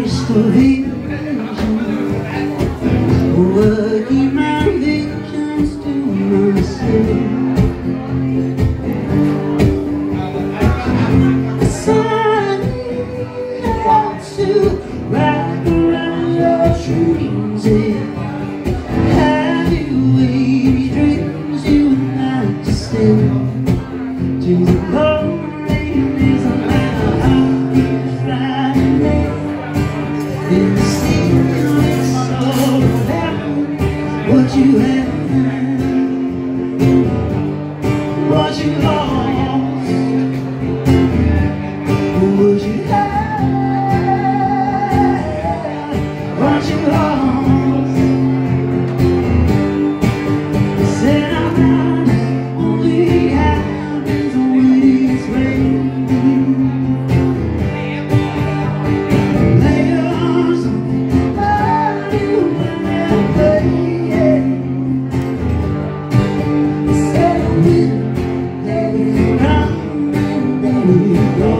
Cristo vive. you. have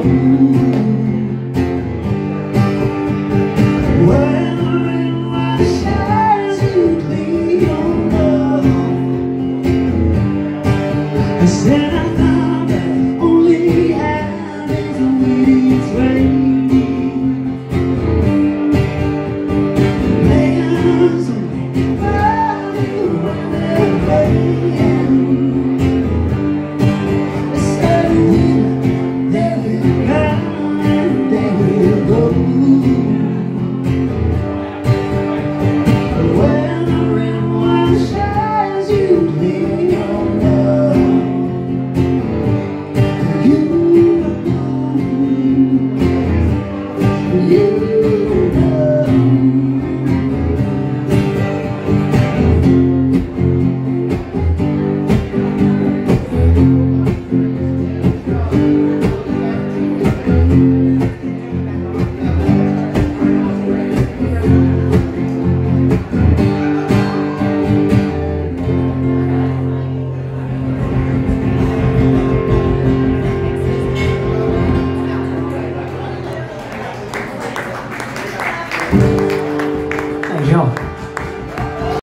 you.